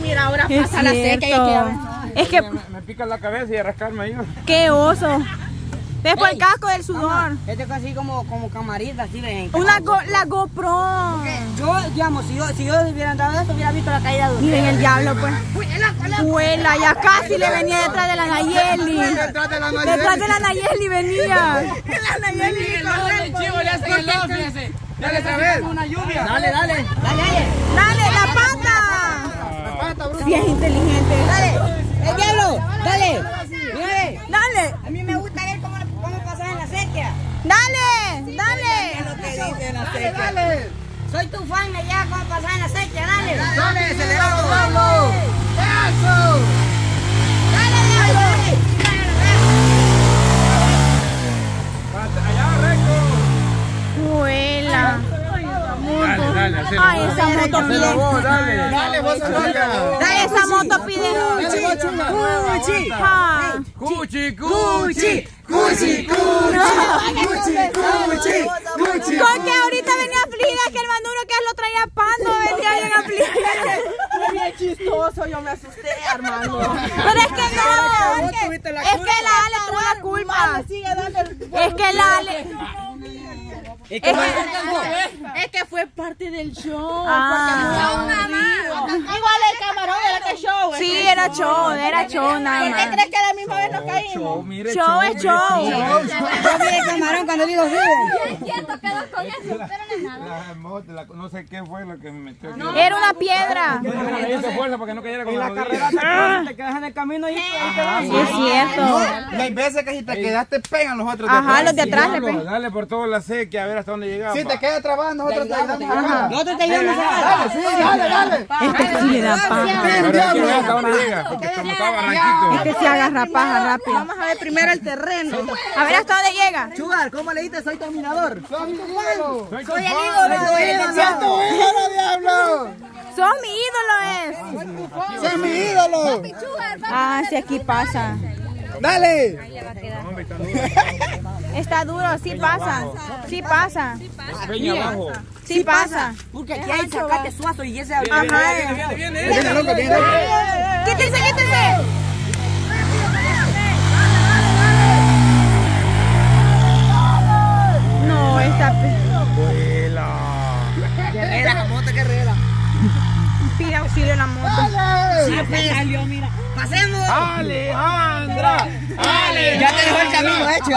Mira, ahora Es pasa la seca y cierto. Es que, Me, me pica la cabeza y a rascarme yo. qué oso. Después el casco del sudor. Este es así como, como camarita, así ven. Una go, la GoPro. Yo, digamos, si yo, si yo hubiera andado eso, hubiera visto la caída de Miren el diablo, pues. Vuela, ya casi le venía detrás de la Nayeli. Detrás de la Detrás de la Nayeli venía. Dale otra vez. Dale, dale, dale, dale. Dale, la pata. Sí, es inteligente. Dale, el diablo, dale. Mire, Dale, a mí me gusta ver cómo, cómo pasas en la sequía. dale, dale. Sequía. Soy tu fan allá, cómo pasas en la sequía, dale. Dale, acelerado, diablo. Cuchi, Cuchi. cuchi. Cuchi, cuchi, cuchi, cuchi. Con que ahorita venía afligida que el manduro que lo traía pando venía bien afligida. Fue bien chistoso, yo me asusté, Armando. Pero es que no, es que, la es que la Ale tuvo la culpa. Sigue dando el... Es que la Ale. Es que Es que, Es que fue parte del show. Ah. porque me Igual el camarón era show. sí, era show, show nada ¿Por qué más. crees que a la misma vez nos caímos? mire, Show es show. yo el camarón cuando digo vivo. La moto, la- no sé qué fue lo que me metió. Era una piedra. Fuerza para que no cayera con la rodilla. Te quedas en el camino y Sí, es cierto. Hay veces que si te quedaste pegan los otros Ajá, los de atrás le Diablo, pegan. Dale por toda la sequía a ver hasta dónde llegamos. Si te quedas trabado, nosotros te ayudamos. Nosotros te ayudamos Dale, sí, dale, dale. Este sí le da porque como está barranquito. Este sí agarra paja rápido. Vamos a ver primero el terreno. A ver hasta dónde llega. Chugar, ¿cómo le dijiste? Soy dominador. Soy Soy el ídolo. ¡Sea tu ídolo, diablo! Sos mi ídolo es. ¡Sea mi ídolo! Ah, sí, aquí pasa. ¡Dale! Está duro, sí pasa. Sí pasa. Peña abajo. Sí pasa. Porque aquí hay sacate suazo y ese Ajá. Viene loco, viene loco. Quítese, quítese. No, esta Guerrera, la moto guerrera. pide auxilio la moto. salió, mira. ¡Pasemos! Ale. Ya te dejó el camino hecho.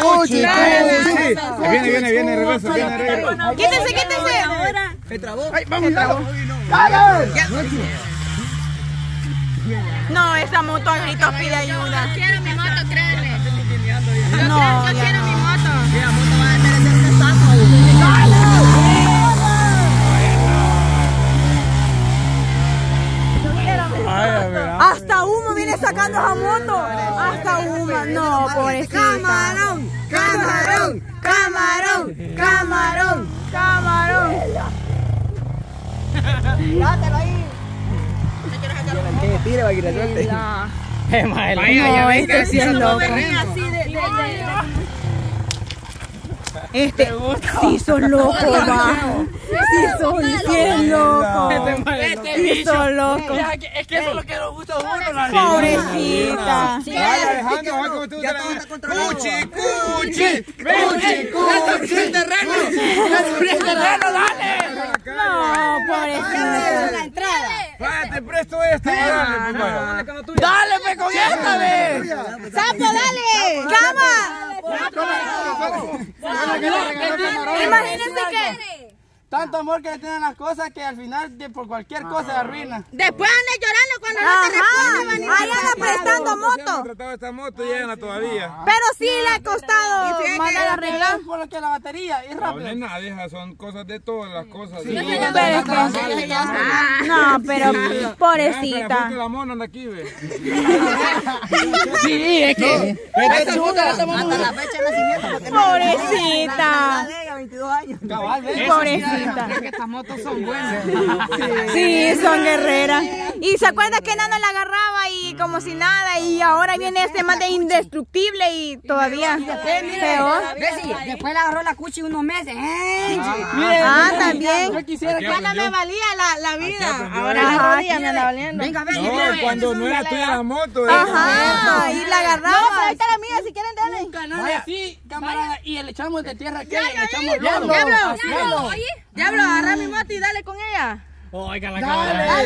¡Cuchi, cuchi! Viene, viene, viene, regresa, viene, regresa. Quítese, quítese. Se trabó. No, esa moto a gritos pide ayuda. Quiero mi moto, créeme. No, quiero no. mi moto. Hasta humo viene sacando esa moto. Hasta humo. No, pobrecita. Camarón, camarón, camarón, camarón. Camarón. Dátelo ahí. Que tire para que le suelte. No, este sí es loco. Este, sí sos loco, va. Sí sos, es loco. Sí sos loco. Es que eso es lo que nos gusta a uno, la Pobrecita. Dale, Alejandro, va como tú te la ¡Cuchi, cuchi! ¡Cuchi, cuchi! ¡El terreno! ¡El terreno, dale! No, pobrecita. La entrada. Vaya, te presto esta, dale, pues, vaya. ¡Dale, pe, con esta, ve! ¡Sapo, dale! ¡Cama! Imagínense que Tanto amor que le tienen las cosas que al final de por cualquier cosa se arruina. Después anda llorando cuando no te responde, Ajá, ahí anda prestando moto. tratado esta moto y todavía. Pero sí le ha costado mandar a arreglar. Por lo que la batería es No, rápido. no es nada, hija, son cosas de todas las cosas. No, pero pobrecita. de la mona anda aquí, ve. Sí, es que... De Pobrecita. La de ella, 22 años. cabal, ¿ves? Pobrecita. Es que estas motos son buenas. Sí, son guerreras. Y se acuerda que Nano la agarraba y como si nada. Y ahora viene este más de indestructible y todavía peor. Después le agarró la cuchi unos meses. ¿eh? Ah, también. Yo quisiera que Ya no me valía la, la vida. Ahora la me anda valiendo. Venga, mire. cuando no era tuya la moto. eh. Ajá, y la No, pero ahí agarraba. está la mía, si quieren darle. Canal así, camarada, y le echamos de tierra que le echamos Diablo, diablo, diablo, agarra mi moto y dale con ella. Oiga la Dale, cámara.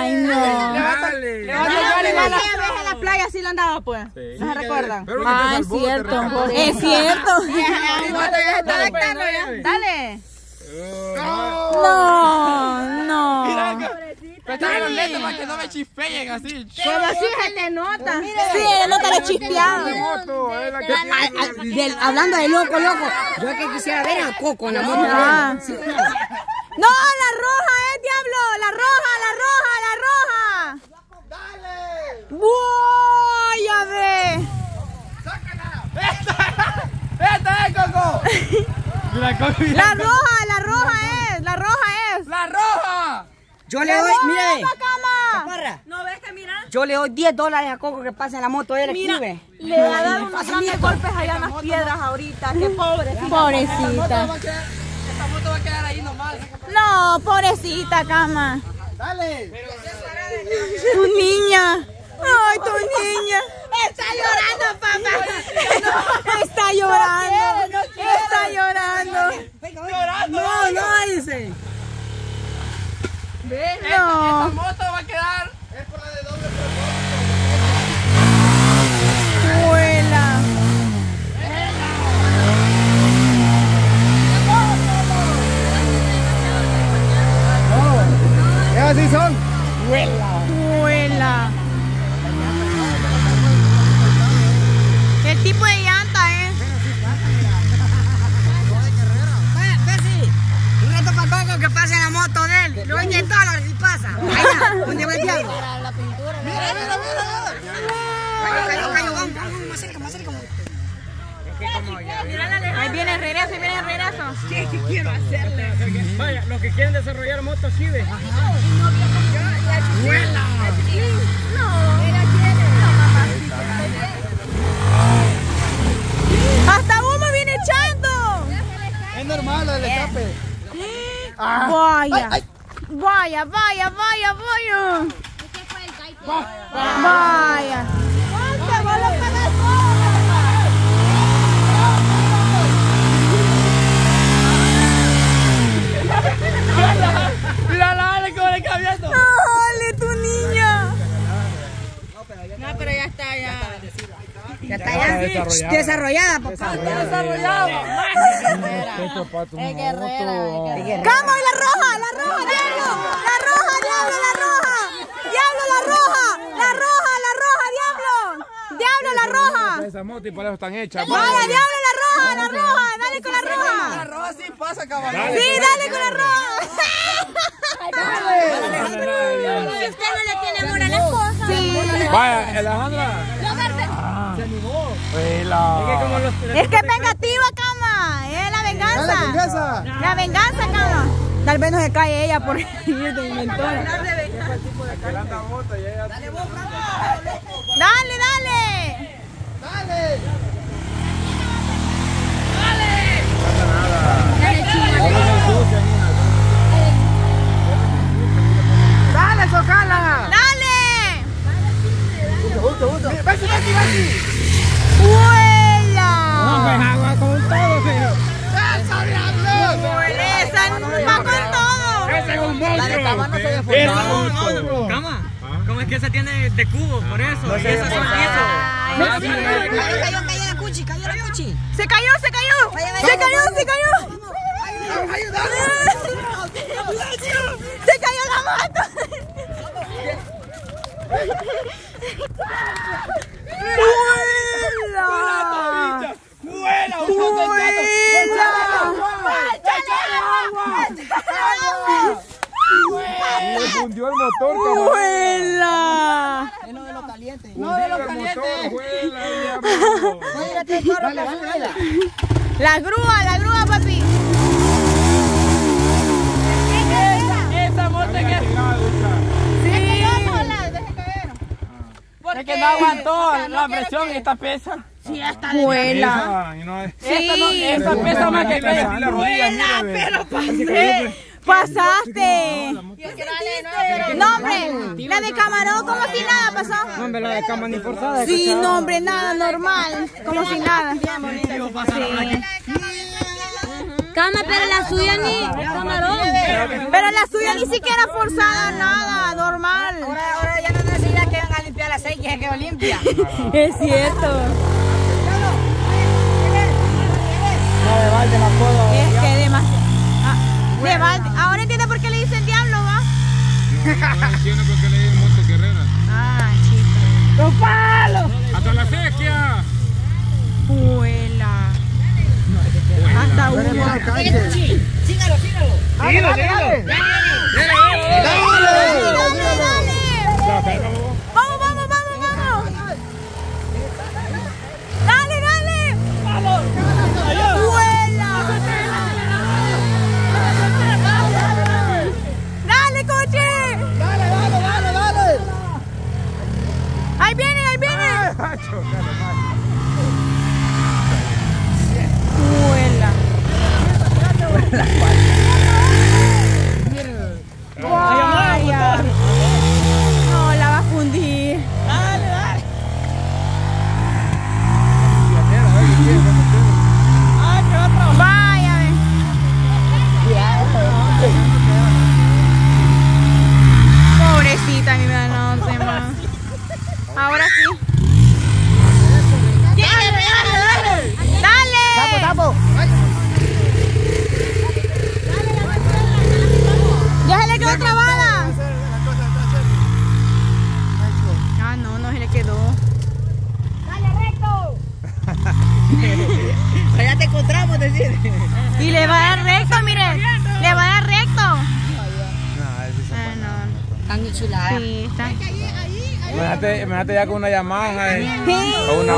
Ay, no. Dale. Le va a tocar y va a la- Aquella vez en la playa sí lo andaba, pues. ¿No se recuerdan? Pero Ah, es salvó, cierto. Es cierto. Dale. No, no. Los lentes para que no me chispeen así. Pero sí se te nota. Sí, chispeado. es Ah, ah, del- hablando de loco, loco, yo que quisiera ver a Coco en la moto. Ah. No, la roja es diablo. La roja, la roja, la roja. Voy a ver. ¡Esta es, Coco! Mira, Coco. La roja, la roja es. La roja es. ¡La roja! Yo le doy, mire, cama. Chaparra, ¿No ves que mira? yo le doy 10 dólares a Coco que pase en la moto, él escribe. Le ha dado unos grandes golpes allá en las piedras ahorita. Qué pobre. Pobrecita. Esta moto va a quedar ahí nomás. No, pobrecita, cama. Dale. Tu niña. Ay, tu niña. Está llorando, papá. Está llorando. Está llorando. No, no, dice. Esta No. moto va a quedar. Vuela. así son. Vuela. ¿Qué tipo de llanta es? Vaya, Bessie, un reto para Coco que pase en la moto de él. Le doy 10 dólares si pasa. Allá, donde va el diablo. Mira, mira, mira. Cayó, cayó, cayó. Vamos, vamos, más cerca, más cerca. Ahí viene el regreso, ahí viene el regreso. Vaya, los que quieren desarrollar motos, sí, ve. Hasta humo viene echando. Es normal lo del escape. Vaya. Vaya, vaya, vaya, vaya. Vaya. Mira la Ale como le cambiando. ¡Dale, tu niña! No, pero ya está, ya. Ya está ya desarrollada, papá. Para tu moto. ¡Cama y la roja! ¡La roja, diablo! ¡La roja, diablo, la roja! ¡Diablo, la roja! ¡La roja, la roja, diablo! ¡Diablo, la roja! Esa moto y por eso están hechas. ¡Vaya, diablo, la roja, la roja! ¡Dale con la La roja! roja sí pasa, caballo. ¡Sí, dale con la roja! Si usted no le tiene amor a las cosas. Sí. Vaya, Alejandra. Vela. Es que es vengativa, cama. Es la venganza. La venganza. La venganza, cama. Tal vez no se cae ella por ir de inventora. Dale, dale. Dale, Piezas. Cayó, cayó, cayó la cuchi, cayó la cuchi. Se cayó, se cayó. Se cayó, se cayó. Se cayó la moto. ¡Vuela! ¡Vuela! Le fundió el motor, cabrón. ¡Vuela! No de lo caliente. El motor, vuela, diablo. La grúa, la grúa, papi. Esa moto que. Sí. ya aguantó la presión y esta pesa. Vuela. Esa, y no es- Esta, no, esta pesa más que Aquí la- aquí aquella. Pasaste. No, hombre. La de camarón como si nada pasó. Hombre, la de cama ni forzada. Sí, no, hombre, nada, normal. Como si nada. Cama, pero la suya ni camarón. Pero la suya ni siquiera forzada, nada, normal. Ahora, ahora ya no necesita que vengan a limpiar la sequía, que quedó limpia. Es cierto. No, de la. Es que demasiado. De balde. Ahora entiende por qué le dicen diablo, ¿va? No entiendo por qué le di el monto guerrera. Ah, chico. ¡Los palos! ¡Hasta la sequía! Vuela. Hasta uno. Sígalo, sígalo. Dale, Imagínate, imagínate ya con una Yamaha. eh, Sí. una